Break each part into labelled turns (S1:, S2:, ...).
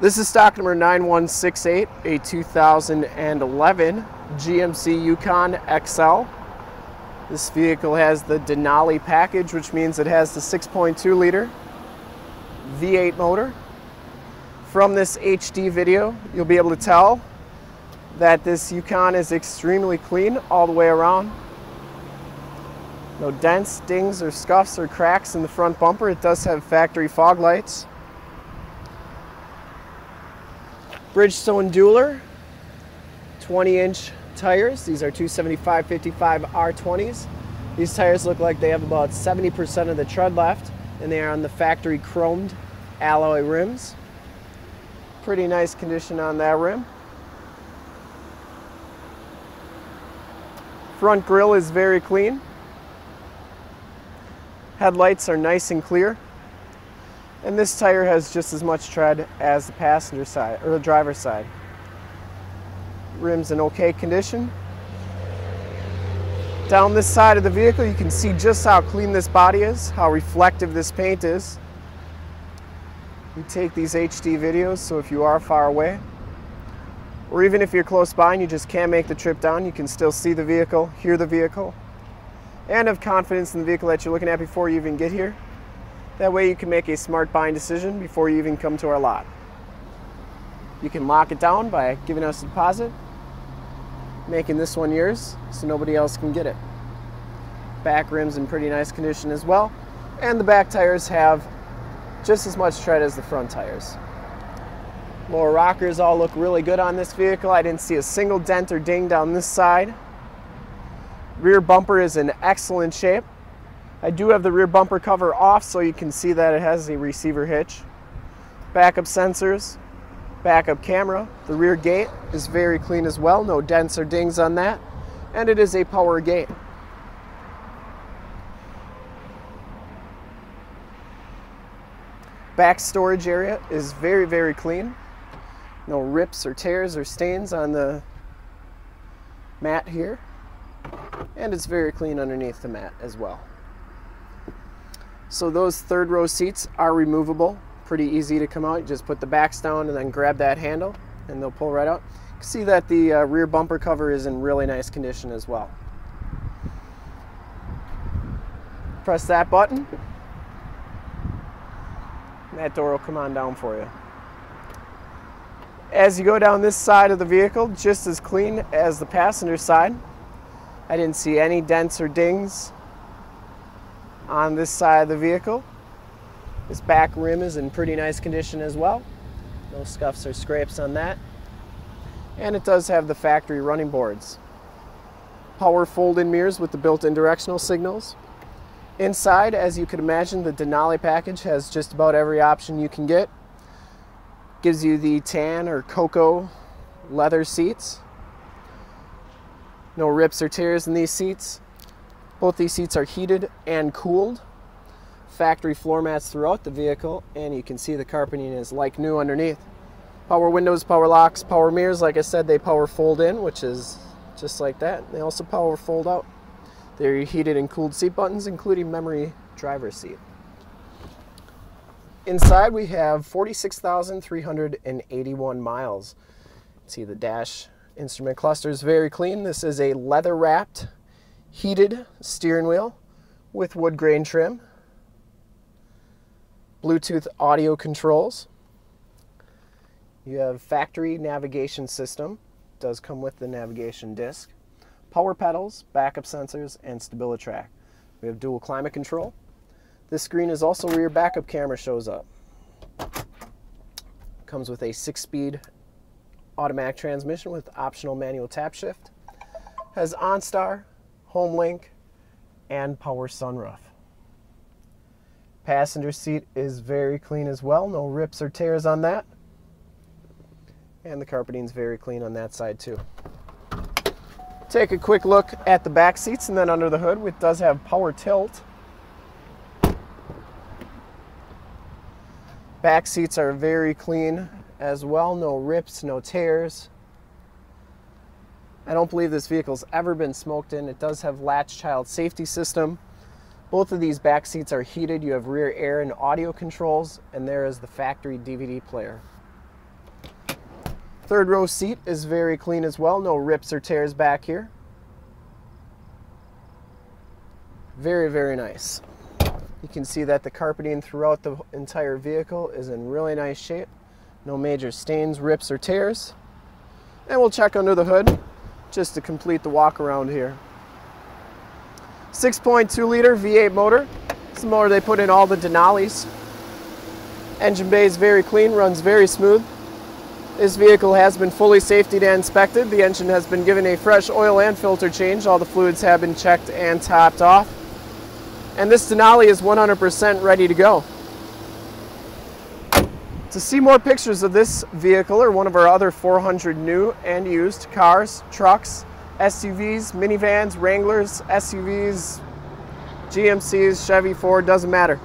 S1: This is stock number 9168, a 2011 GMC Yukon XL. This vehicle has the Denali package, which means it has the 6.2 liter V8 motor. From this HD video, you'll be able to tell that this Yukon is extremely clean all the way around. No dents, dings, or scuffs or cracks in the front bumper. It does have factory fog lights. Bridgestone Dueler, 20 inch tires. These are 275 55 R20s. These tires look like they have about 70% of the tread left and they are on the factory chromed alloy rims. Pretty nice condition on that rim. Front grille is very clean. Headlights are nice and clear. And this tire has just as much tread as the passenger side or the driver's side. Rims in okay condition. Down this side of the vehicle, you can see just how clean this body is, how reflective this paint is. We take these HD videos, so if you are far away, or even if you're close by and you just can't make the trip down, you can still see the vehicle, hear the vehicle, and have confidence in the vehicle that you're looking at before you even get here. That way you can make a smart buying decision before you even come to our lot. You can lock it down by giving us a deposit, making this one yours so nobody else can get it. Back rim's in pretty nice condition as well, and the back tires have just as much tread as the front tires. Lower rockers all look really good on this vehicle. I didn't see a single dent or ding down this side. Rear bumper is in excellent shape. I do have the rear bumper cover off so you can see that it has a receiver hitch. Backup sensors, backup camera. The rear gate is very clean as well, no dents or dings on that. And it is a power gate. Back storage area is very, very clean. No rips or tears or stains on the mat here. And it's very clean underneath the mat as well. So those third row seats are removable. Pretty easy to come out. You just put the backs down and then grab that handle and they'll pull right out. You can see that the uh, rear bumper cover is in really nice condition as well. Press that button. that door will come on down for you. As you go down this side of the vehicle, just as clean as the passenger side. I didn't see any dents or dings on this side of the vehicle. This back rim is in pretty nice condition as well. No scuffs or scrapes on that. And it does have the factory running boards. Power fold-in mirrors with the built-in directional signals. Inside, as you can imagine, the Denali package has just about every option you can get. Gives you the tan or cocoa leather seats. No rips or tears in these seats. Both these seats are heated and cooled. Factory floor mats throughout the vehicle, and you can see the carpeting is like new underneath. Power windows, power locks, power mirrors. Like I said, they power fold in, which is just like that. They also power fold out. There are heated and cooled seat buttons, including memory driver seat. Inside we have 46,381 miles. See the dash instrument cluster is very clean. This is a leather wrapped heated steering wheel with wood grain trim, Bluetooth audio controls. You have factory navigation system, does come with the navigation disc, power pedals, backup sensors, and StabiliTrak. We have dual climate control. This screen is also where your backup camera shows up. Comes with a six-speed automatic transmission with optional manual tap shift. Has OnStar, HomeLink, and power sunroof. Passenger seat is very clean as well, no rips or tears on that. And the carpeting is very clean on that side too. Take a quick look at the back seats and then under the hood, which does have power tilt. Back seats are very clean as well, no rips, no tears. I don't believe this vehicle's ever been smoked in. It does have latch child safety system. Both of these back seats are heated. You have rear air and audio controls, and there is the factory DVD player. Third row seat is very clean as well. No rips or tears back here. Very, very nice. You can see that the carpeting throughout the entire vehicle is in really nice shape. No major stains, rips, or tears. And we'll check under the hood just to complete the walk around here. 6.2 liter V8 motor. It's the motor they put in all the Denali's. Engine bay is very clean, runs very smooth. This vehicle has been fully safety and inspected. The engine has been given a fresh oil and filter change. All the fluids have been checked and topped off. And this Denali is 100% ready to go. To see more pictures of this vehicle or one of our other 400 new and used cars, trucks, SUVs, minivans, Wranglers, SUVs, GMCs, Chevy, Ford, doesn't matter.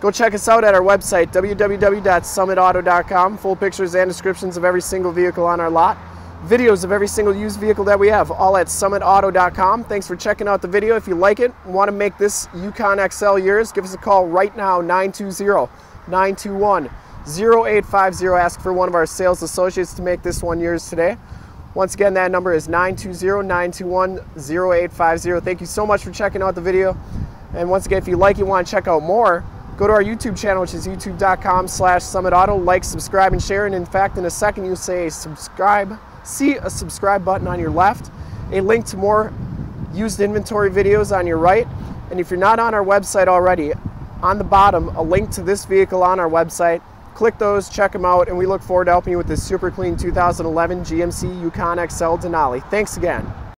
S1: Go check us out at our website, www.summitauto.com. Full pictures and descriptions of every single vehicle on our lot. Videos of every single used vehicle that we have, all at summitauto.com. Thanks for checking out the video. If you like it, want to make this Yukon XL yours, give us a call right now, 920 921 0850. Ask for one of our sales associates to make this one yours today. Once again, that number is 920-921-0850. Thank you so much for checking out the video. And once again, if you like it, want to check out more, go to our YouTube channel, which is youtube.com slash summitauto. Like, subscribe, and share. And in fact, in a second, you'll say subscribe, see a subscribe button on your left, a link to more used inventory videos on your right. And if you're not on our website already, on the bottom, a link to this vehicle on our website. Click those, check them out, and we look forward to helping you with this super clean 2011 GMC Yukon XL Denali. Thanks again.